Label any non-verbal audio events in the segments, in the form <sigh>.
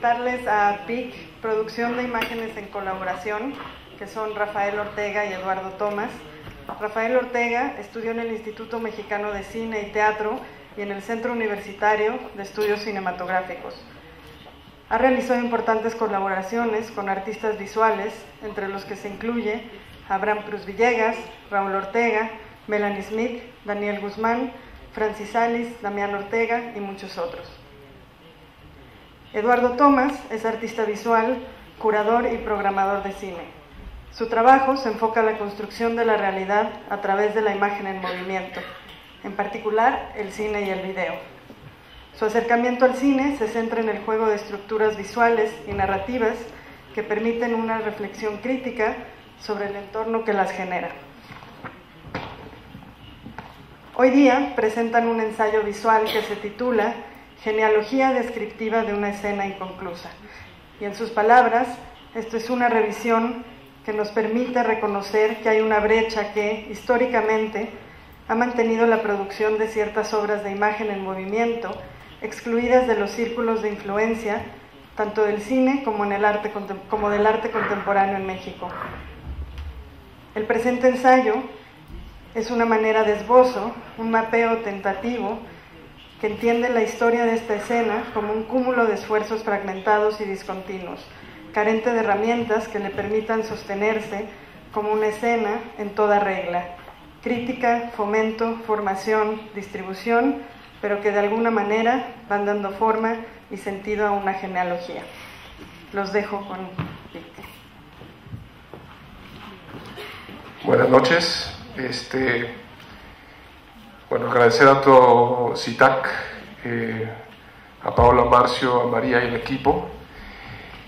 presentarles a PIC, Producción de Imágenes en Colaboración, que son Rafael Ortega y Eduardo Tomás. Rafael Ortega estudió en el Instituto Mexicano de Cine y Teatro y en el Centro Universitario de Estudios Cinematográficos. Ha realizado importantes colaboraciones con artistas visuales, entre los que se incluye Abraham Cruz Villegas, Raúl Ortega, Melanie Smith, Daniel Guzmán, Francis Alice, Damián Ortega y muchos otros. Eduardo Tomás es artista visual, curador y programador de cine. Su trabajo se enfoca en la construcción de la realidad a través de la imagen en movimiento, en particular el cine y el video. Su acercamiento al cine se centra en el juego de estructuras visuales y narrativas que permiten una reflexión crítica sobre el entorno que las genera. Hoy día presentan un ensayo visual que se titula Genealogía descriptiva de una escena inconclusa. Y en sus palabras, esto es una revisión que nos permite reconocer que hay una brecha que, históricamente, ha mantenido la producción de ciertas obras de imagen en movimiento, excluidas de los círculos de influencia, tanto del cine como, del arte contemporáneo en México. El presente ensayo es una manera de esbozo, un mapeo tentativo, que entiende la historia de esta escena como un cúmulo de esfuerzos fragmentados y discontinuos, carente de herramientas que le permitan sostenerse como una escena en toda regla, crítica, fomento, formación, distribución, pero que de alguna manera van dando forma y sentido a una genealogía. Los dejo con Víctor. Buenas noches. Este, bueno, agradecer a todo CITAC, eh, a Paola Marcio, a María y el equipo.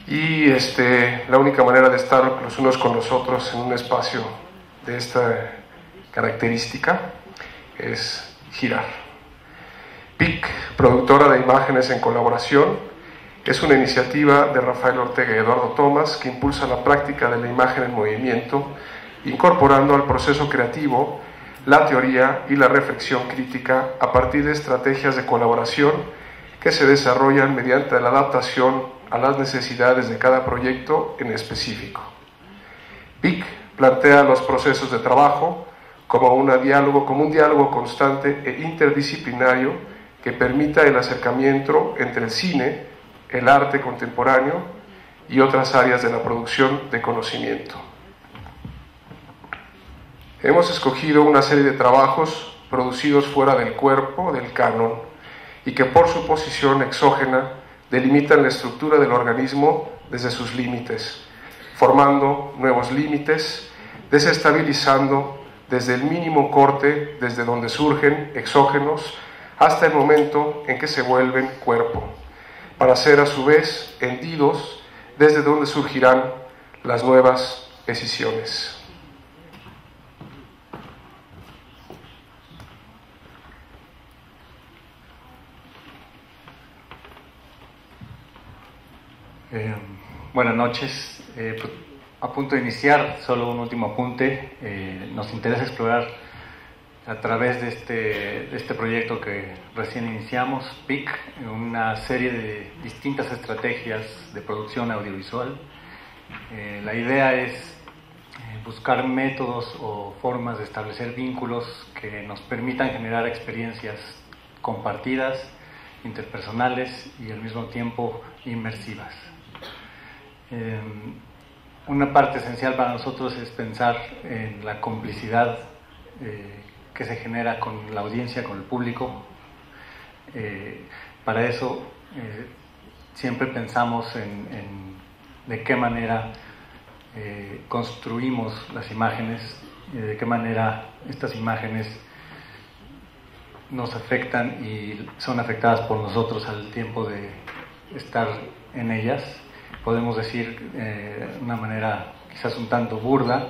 Y este, la única manera de estar los unos con los otros en un espacio de esta característica es girar. PIC, productora de imágenes en colaboración, es una iniciativa de Rafael Ortega y Eduardo Tomás que impulsa la práctica de la imagen en movimiento, incorporando al proceso creativo la teoría y la reflexión crítica a partir de estrategias de colaboración que se desarrollan mediante la adaptación a las necesidades de cada proyecto en específico. PIC plantea los procesos de trabajo como, una diálogo, como un diálogo constante e interdisciplinario que permita el acercamiento entre el cine, el arte contemporáneo y otras áreas de la producción de conocimiento. Hemos escogido una serie de trabajos producidos fuera del cuerpo, del canon, y que por su posición exógena delimitan la estructura del organismo desde sus límites, formando nuevos límites, desestabilizando desde el mínimo corte, desde donde surgen exógenos, hasta el momento en que se vuelven cuerpo, para ser a su vez hendidos desde donde surgirán las nuevas decisiones. Eh, buenas noches. Eh, a punto de iniciar, solo un último apunte. Eh, nos interesa explorar a través este, de este proyecto que recién iniciamos, PIC, una serie de distintas estrategias de producción audiovisual. la idea es buscar métodos o formas de establecer vínculos que nos permitan generar experiencias compartidas, interpersonales y al mismo tiempo inmersivas. Em, una parte esencial para nosotros es pensar en la complicidad eh, que se genera con la audiencia, con el público. Eh, para eso eh, siempre pensamos en, de qué manera construimos las imágenes, de qué manera estas imágenes nos afectan y son afectadas por nosotros al tiempo de estar en ellas podemos decir de eh, una manera quizás un tanto burda,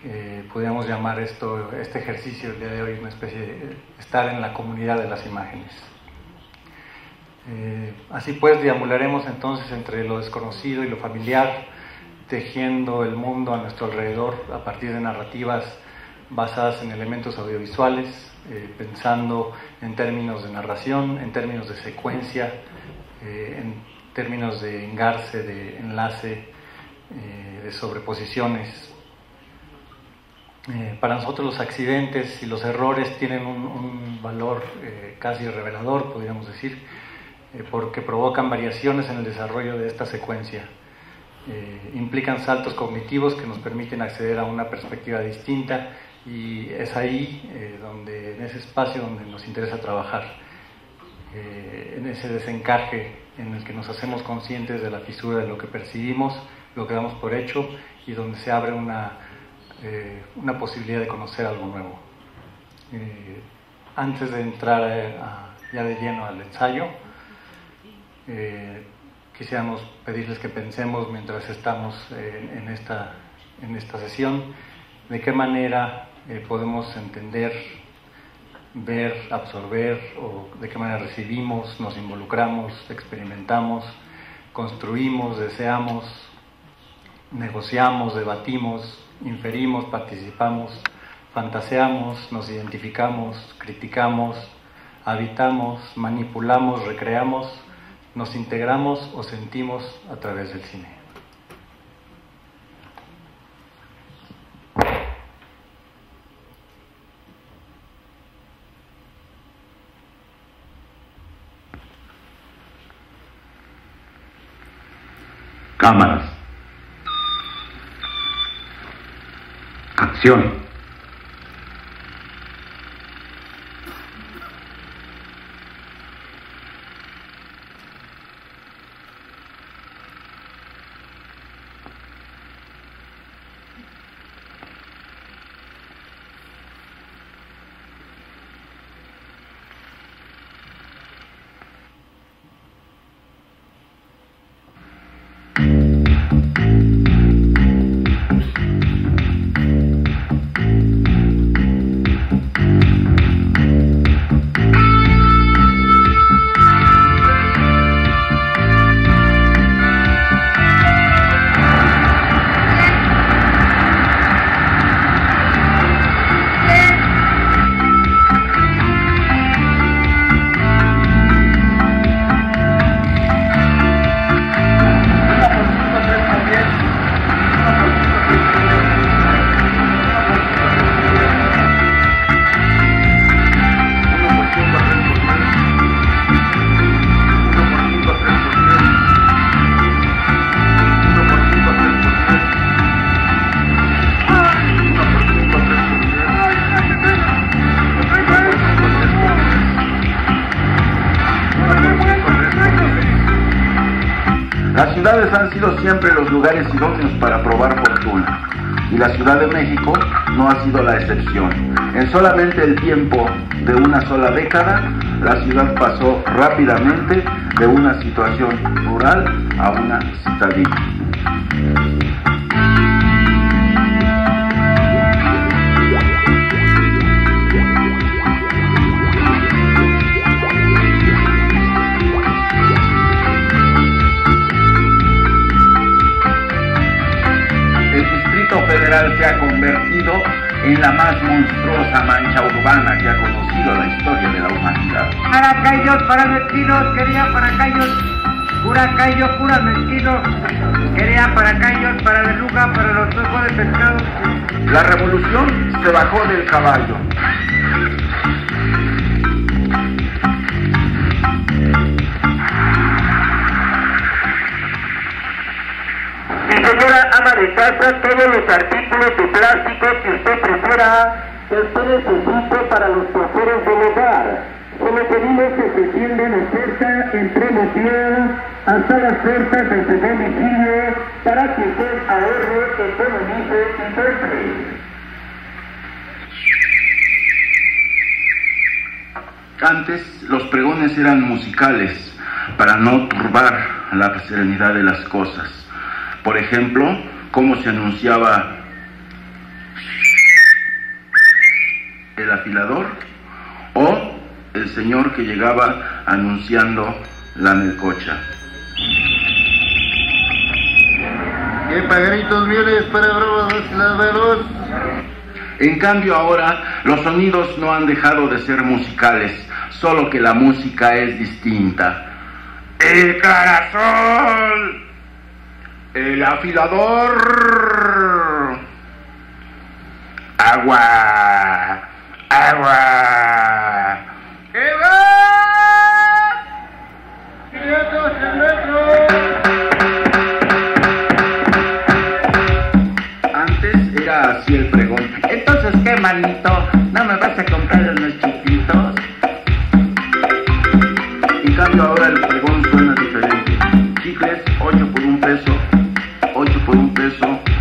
que podríamos llamar esto, este ejercicio el día de hoy una especie de estar en la comunidad de las imágenes. Eh, así pues, deambularemos entonces entre lo desconocido y lo familiar, tejiendo el mundo a nuestro alrededor a partir de narrativas basadas en elementos audiovisuales, eh, pensando en términos de narración, en términos de secuencia, en términos de engarce, de enlace, eh, de sobreposiciones. Eh, para nosotros los accidentes y los errores tienen un, valor eh, casi revelador, podríamos decir, porque provocan variaciones en el desarrollo de esta secuencia. implican saltos cognitivos que nos permiten acceder a una perspectiva distinta y es ahí donde, en ese espacio donde nos interesa trabajar, en ese desencaje en el que nos hacemos conscientes de la fisura de lo que percibimos lo que damos por hecho y donde se abre una, eh, una posibilidad de conocer algo nuevo. Eh, antes de entrar eh, ya de lleno al ensayo, quisiéramos pedirles que pensemos mientras estamos en, esta, en esta sesión de qué manera podemos entender, ver, absorber o de qué manera recibimos, nos involucramos, experimentamos, construimos, deseamos, negociamos, debatimos, inferimos, participamos, fantaseamos, nos identificamos, criticamos, habitamos, manipulamos, recreamos, nos integramos o sentimos a través del cine. Cámaras. acción. Han sido siempre los lugares idóneos para probar fortuna. Y la Ciudad de México no ha sido la excepción. En solamente el tiempo de una sola década, la ciudad pasó rápidamente de una situación rural a una citadina. Se ha convertido en la más monstruosa mancha urbana que ha conocido la historia de la humanidad. Para para mezquinos, quería para callos, pura callo, pura mezquino, quería para callos, para beluga, para los ojos de pescado. La revolución se bajó del caballo. Ama de casa todos los artículos de plástico que usted prefiera, que usted necesite para los placeres del hogar. Solo pedimos que se tienden oferta en promoción hasta las ofertas de su domicilio para que usted ahorre, economice y compre. Antes los pregones eran musicales para no turbar la serenidad de las cosas. Por ejemplo, cómo se anunciaba el afilador o el señor que llegaba anunciando la melcocha. ¿Qué pagaritos vienes para bromas En cambio ahora los sonidos no han dejado de ser musicales, solo que la música es distinta. el clarasol, el afilador, agua, agua. ¡Que va! Antes era así el pregón. Entonces, ¿qué manito? ¿No me vas a comprar unos chiquitos? En cambio ahora el pregón suena diferente. Chicles, 8 por un peso, 8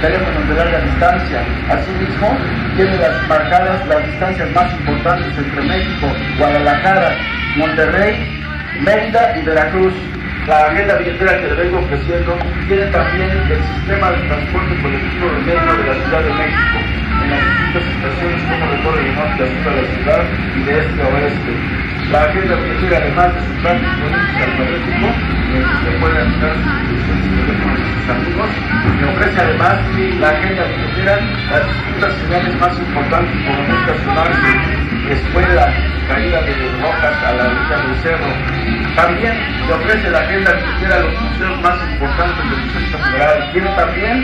República, teléfonos de larga distancia. Asimismo, tiene las marcadas las distancias más importantes entre México, Guadalajara, Monterrey, Mérida y Veracruz. La agenda billetera que le vengo ofreciendo tiene también el sistema de transporte colectivo de metro de la Ciudad de México, en las distintas estaciones como recorre de norte a sur de la ciudad y de este a oeste. La agenda billetera, además de su práctico índice alfabético, en el que se hacer y amigos, me ofrece además la agenda billetera las distintas señales más importantes por no estacionarse, escuela, caída de rocas a la orilla del cerro. También se ofrece la agenda billetera a los museos más importantes del Distrito Federal. Tiene también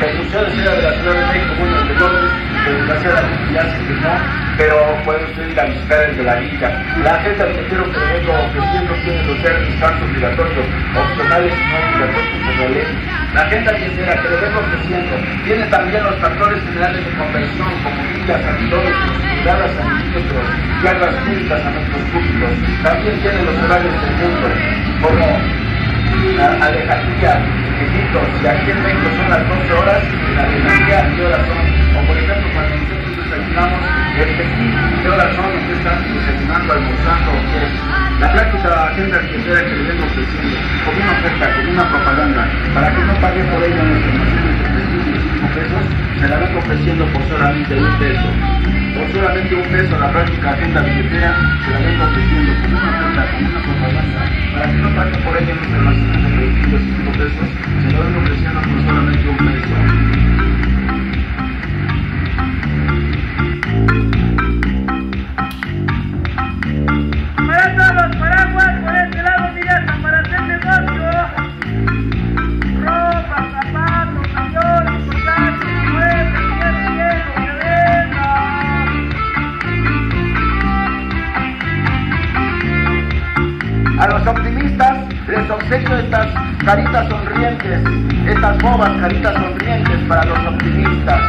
el Museo de Cera de la Ciudad de México, bueno, de Londres, que desgraciadamente ya pero puede usted ir a visitar el de la Villa. La agenda que le vengo ofreciendo tiene los términos tanto obligatorios, opcionales y no obligatorios de la ley. La agenda billetera que le vengo ofreciendo tiene también los factores generales de conversión, como villas, servidores, ciudadanas, ministros, tierras públicas a nuestros públicos. También tiene los horarios del mundo, como Alejandría, Egipto, si aquí en México son las 12 horas, en Alejandría, ¿qué horas son? O por desayunamos, en Pekín, ¿qué horas son? ¿Qué están desayunando, almorzando? La práctica agenda billetera que le vengo ofreciendo, con una oferta, con una propaganda, para que no pague por ello nuestros entre 3 y 5 pesos, se la vengo ofreciendo por solamente un peso. Por solamente un peso la práctica agenda billetera se la vengo ofreciendo con una oferta, con una propaganda, para que no pague por ello nuestro almacén entre 5 y 5 pesos, se la vengo ofreciendo por solamente un peso. Caritas sonrientes, estas bobas caritas sonrientes para los optimistas.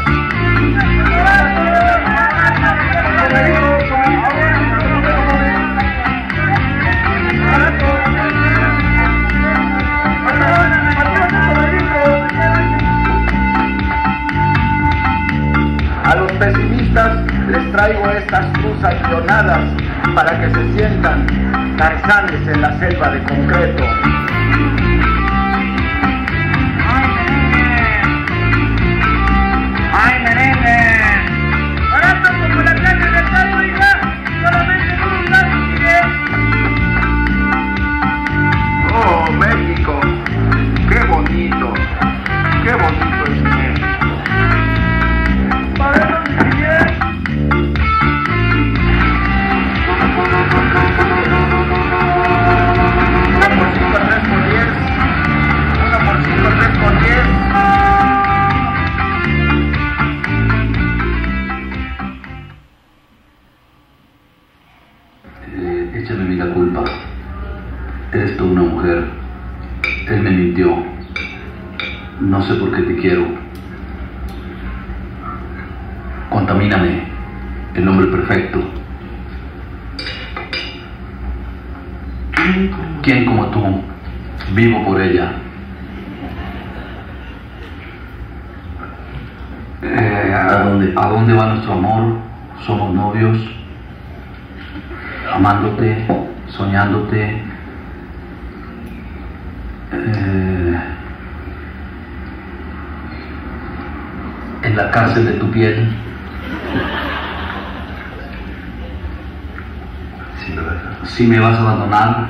A los pesimistas les traigo estas cruzas guionadas para que se sientan tarzanes en la selva de concreto. Quiero. Contamíname. El hombre perfecto. ¿Quién como tú? Vivo por ella. Eh, ¿a, dónde, ¿A dónde va nuestro amor? Somos novios amándote, soñándote, eh, en la cárcel de tu piel. Si me vas a abandonar,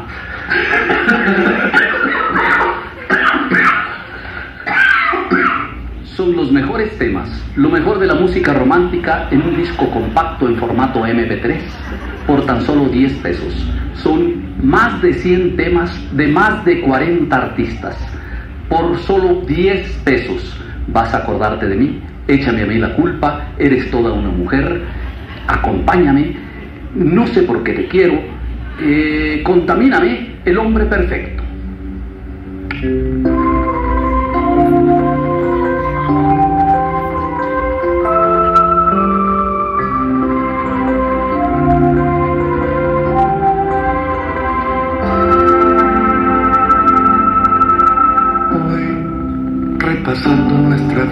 son los mejores temas, lo mejor de la música romántica en un disco compacto en formato MP3 por tan solo 10 pesos. Son más de 100 temas de más de 40 artistas por solo 10 pesos. Vas a acordarte de mí, échame a mí la culpa, eres toda una mujer, acompáñame, no sé por qué te quiero, eh, contamíname, el hombre perfecto.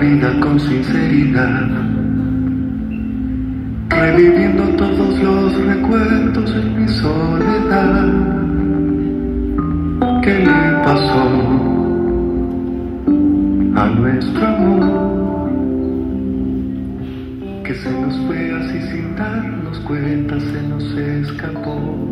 Vida con sinceridad, reviviendo todos los recuerdos en mi soledad. ¿Qué le pasó a nuestro amor? Que se nos fue así sin darnos cuenta, se nos escapó.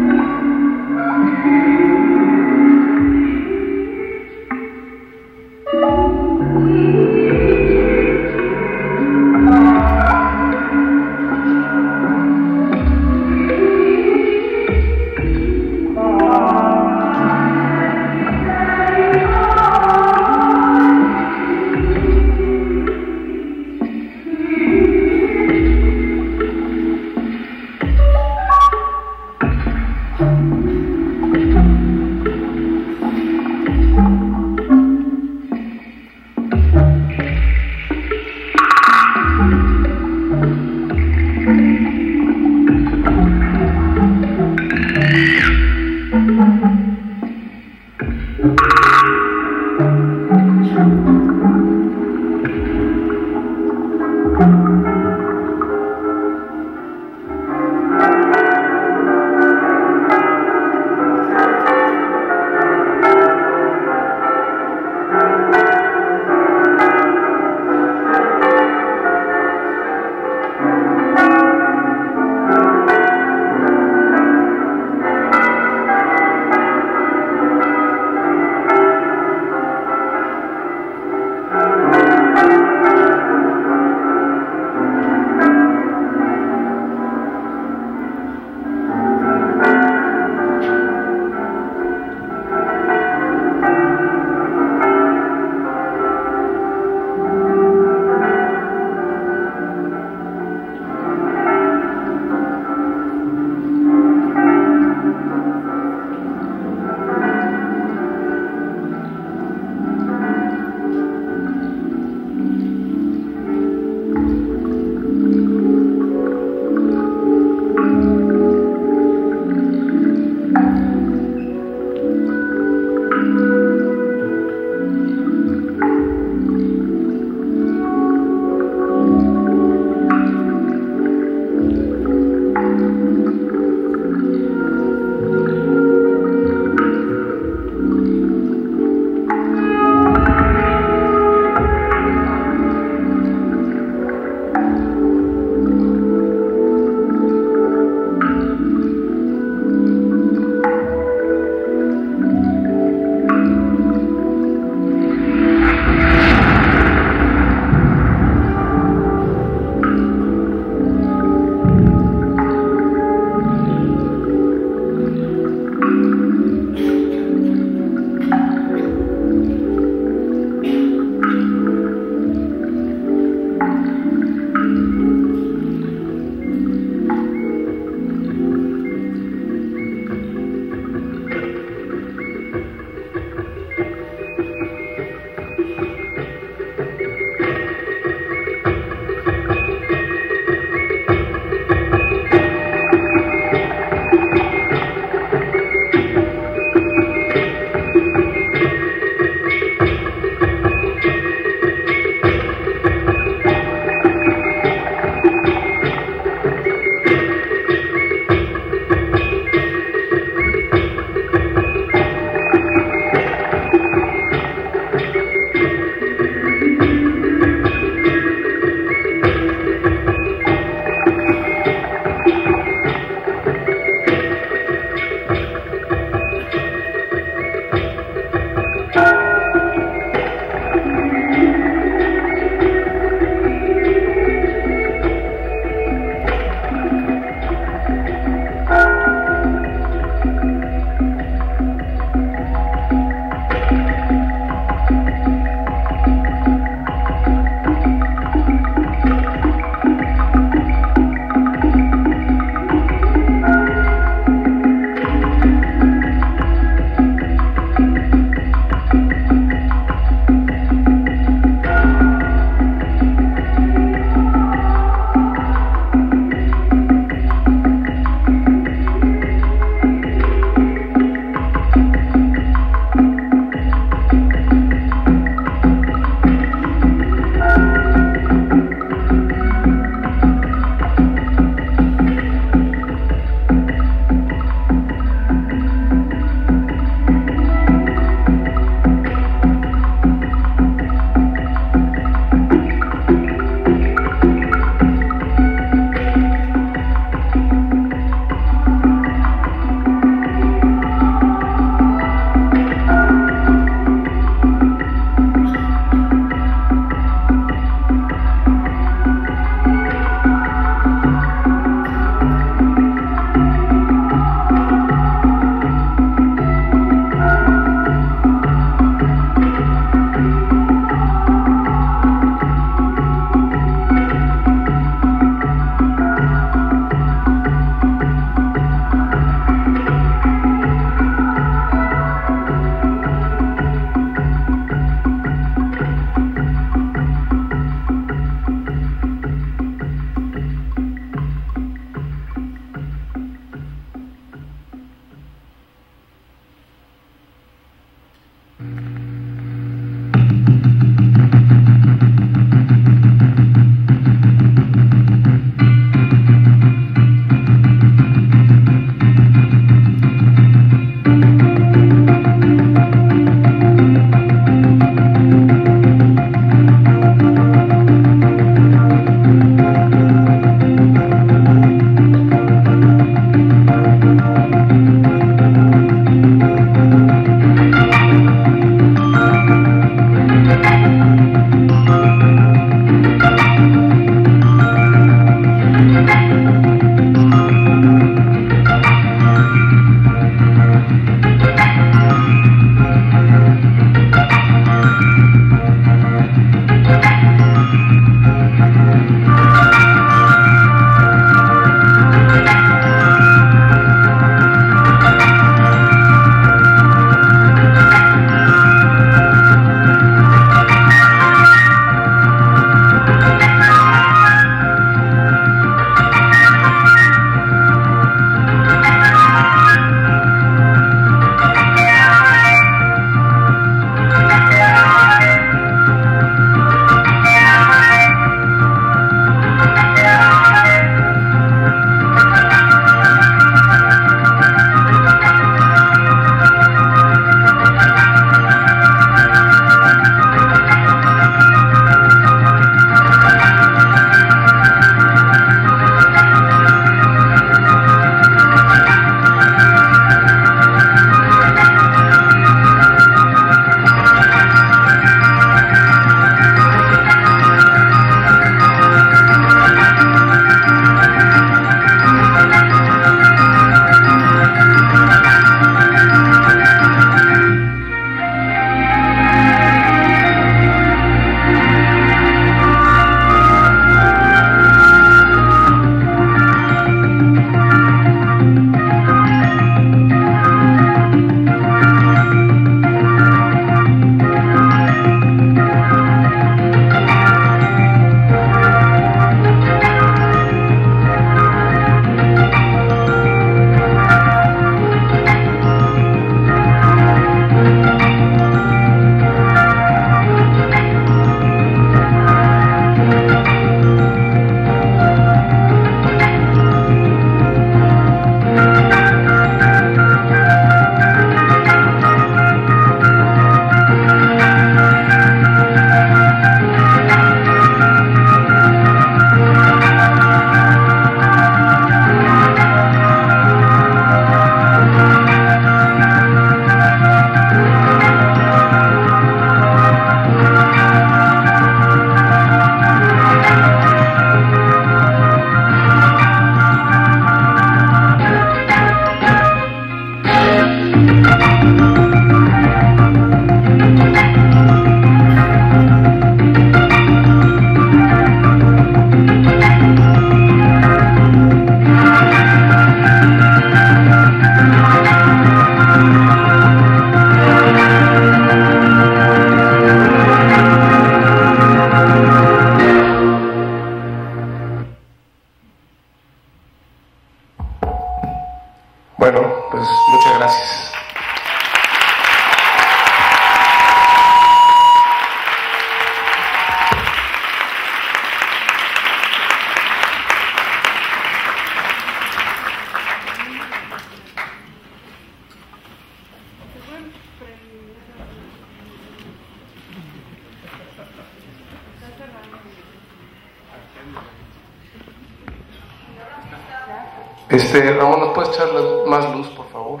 Este, Ramón, ¿nos puedes echar más luz, por favor?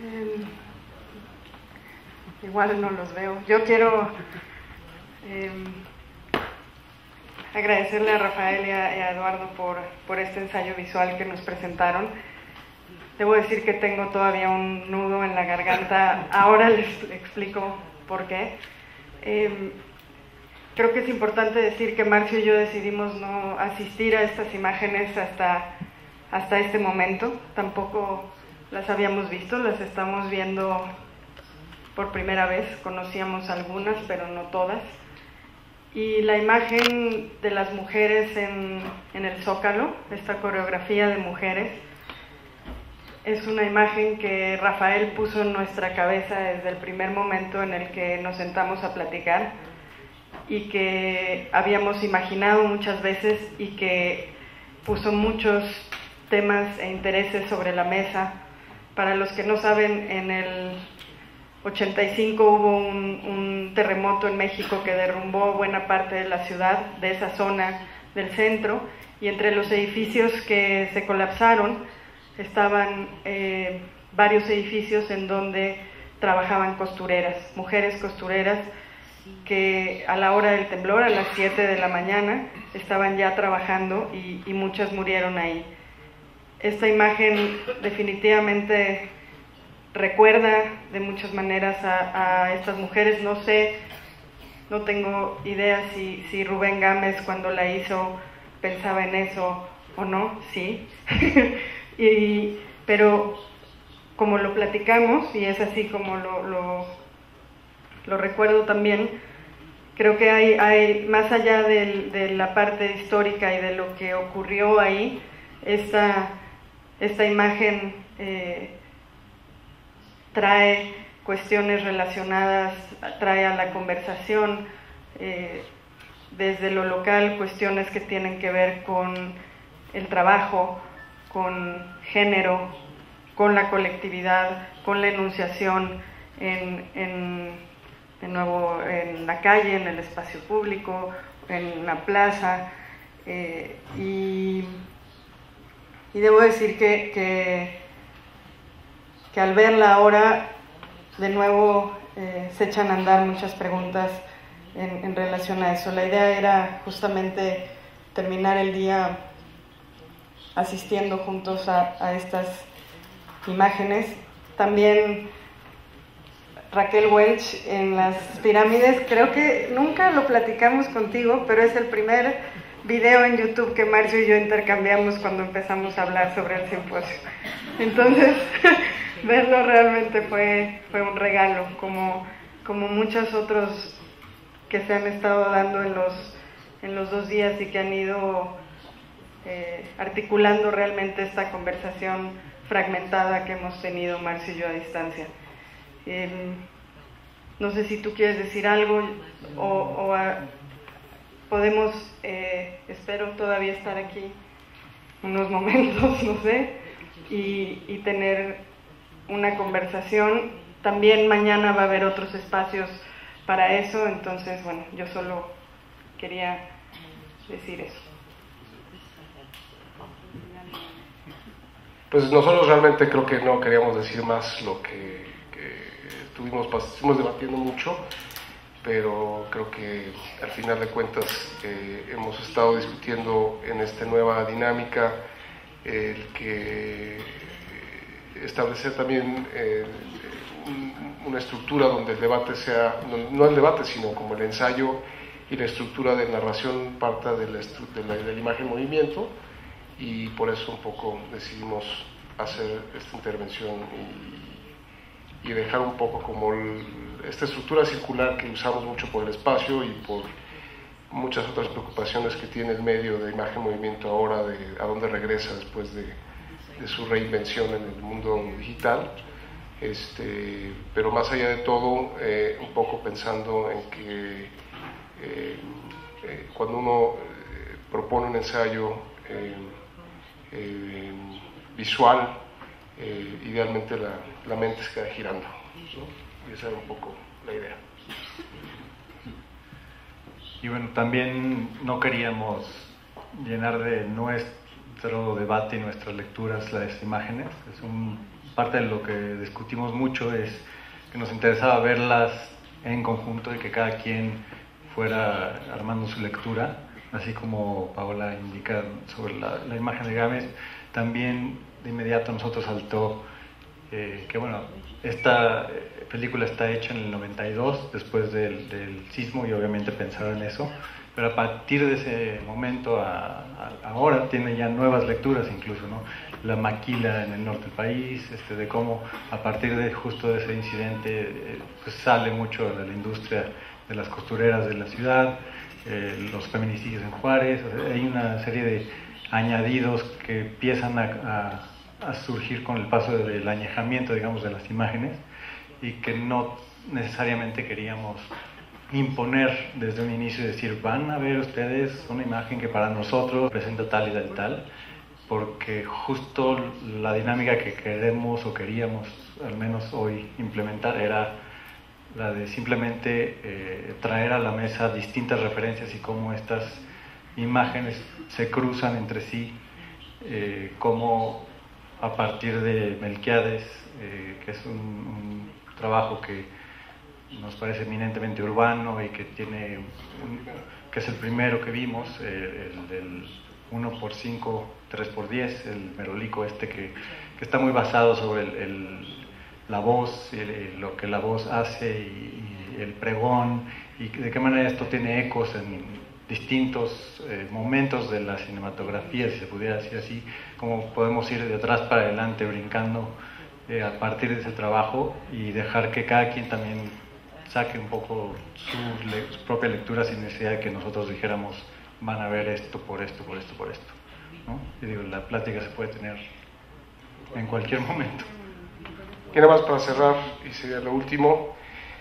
Eh, igual no los veo. Yo quiero eh, agradecerle a Rafael y a, Eduardo por, este ensayo visual que nos presentaron. Debo decir que tengo todavía un nudo en la garganta. Ahora les explico por qué. Eh, creo que es importante decir que Marcio y yo decidimos no asistir a estas imágenes hasta, hasta este momento. Tampoco las habíamos visto, las estamos viendo por primera vez. Conocíamos algunas, pero no todas. Y la imagen de las mujeres en, en el zócalo, esta coreografía de mujeres, es una imagen que Rafael puso en nuestra cabeza desde el primer momento en el que nos sentamos a platicar y que habíamos imaginado muchas veces y que puso muchos temas e intereses sobre la mesa. Para los que no saben, en el 85 hubo un, terremoto en México que derrumbó buena parte de la ciudad, de esa zona del centro, y entre los edificios que se colapsaron estaban eh, varios edificios en donde trabajaban costureras, mujeres costureras que a la hora del temblor, a las 7 de la mañana, estaban ya trabajando y, muchas murieron ahí. Esta imagen definitivamente recuerda de muchas maneras a, estas mujeres. No sé, no tengo idea si, si, Rubén Gámez cuando la hizo pensaba en eso o no, sí. <laughs> y, pero como lo platicamos, y es así como lo, lo recuerdo también, creo que hay, hay más allá de, la parte histórica y de lo que ocurrió ahí, esta, esta imagen... Eh, trae cuestiones relacionadas, trae a la conversación eh, desde lo local cuestiones que tienen que ver con el trabajo, con género, con la colectividad, con la enunciación en, en, de nuevo en la calle, en el espacio público, en la plaza. Eh, y, debo decir que, que que al verla ahora de nuevo eh, se echan a andar muchas preguntas en, en, relación a eso. La idea era justamente terminar el día asistiendo juntos a, a estas imágenes. También Raquel Welch en las pirámides, creo que nunca lo platicamos contigo, pero es el primer video en YouTube que Marcio y yo intercambiamos cuando empezamos a hablar sobre el simposio. Entonces, <laughs> verlo realmente fue, fue un regalo, como, como muchos otros que se han estado dando en los, en los dos días y que han ido eh, articulando realmente esta conversación fragmentada que hemos tenido Marcio y yo a distancia. Eh, no sé si tú quieres decir algo o, o a, podemos, eh, espero todavía estar aquí unos momentos, <laughs> no sé, y, y tener una conversación. También mañana va a haber otros espacios para eso, entonces, bueno, yo solo quería decir eso. Pues nosotros realmente creo que no queríamos decir más lo que, estuvimos, estuvimos debatiendo mucho, pero creo que al final de cuentas eh, hemos estado discutiendo en esta nueva dinámica el que establecer también eh, una estructura donde el debate sea, no, el debate, sino como el ensayo y la estructura de narración parta de la, de la, de la imagen movimiento y por eso un poco decidimos hacer esta intervención y dejar un poco como el, esta estructura circular que usamos mucho por el espacio y por muchas otras preocupaciones que tiene el medio de imagen-movimiento ahora, de a dónde regresa después de, de su reinvención en el mundo digital. Este, pero más allá de todo, eh, un poco pensando en que eh, eh, cuando uno propone un ensayo visual, idealmente la, la, mente se queda girando. ¿no? Y esa era un poco la idea. Y bueno, también no queríamos llenar de nuestro debate y nuestras lecturas las imágenes. Es un, parte de lo que discutimos mucho es que nos interesaba verlas en conjunto y que cada quien fuera armando su lectura, así como Paola indica sobre la, la imagen de Gámez, también de inmediato nosotros saltó eh, que bueno, esta eh, película está hecha en el 92, después del, sismo, y obviamente pensaba en eso, pero a partir de ese momento ahora tiene ya nuevas lecturas incluso, ¿no? La maquila en el norte del país, este, de cómo a partir de justo de ese incidente eh, pues sale mucho de la industria de las costureras de la ciudad, los feminicidios en Juárez, hay una serie de añadidos que empiezan a, a, surgir con el paso del añejamiento, digamos, de las imágenes y que no necesariamente queríamos imponer desde un inicio y decir, van a ver ustedes una imagen que para nosotros presenta tal y tal y tal, porque justo la dinámica que queremos o queríamos al menos hoy implementar era la de simplemente eh, traer a la mesa distintas referencias y cómo estas imágenes se cruzan entre sí, eh, como a partir de Melquiades, eh, que es un, trabajo que nos parece eminentemente urbano y que tiene que es el primero que vimos, eh, el del 1 por 5, 3 por 10, el merolico este que, que está muy basado sobre el, la voz, el, lo que la voz hace y, el pregón y de qué manera esto tiene ecos en distintos eh, momentos de la cinematografía, si se pudiera decir así, cómo podemos ir de atrás para adelante brincando eh, a partir de ese trabajo y dejar que cada quien también saque un poco su, le, su, propia lectura sin necesidad de que nosotros dijéramos van a ver esto por esto, por esto, por esto. ¿no? Y digo, la plática se puede tener en cualquier momento. Y nada más para cerrar, y sería lo último,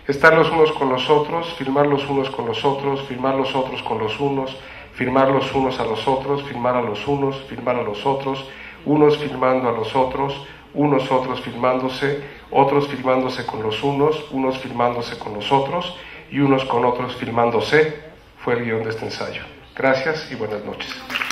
estar los unos con los otros, firmar los unos con los otros, firmar los otros con los unos, firmar los unos a los otros, firmar a los unos, firmar a los otros, unos firmando a los otros, unos otros firmándose, otros firmándose con los unos, unos firmándose con los otros y unos con otros firmándose, fue el guion de este ensayo. Gracias y buenas noches.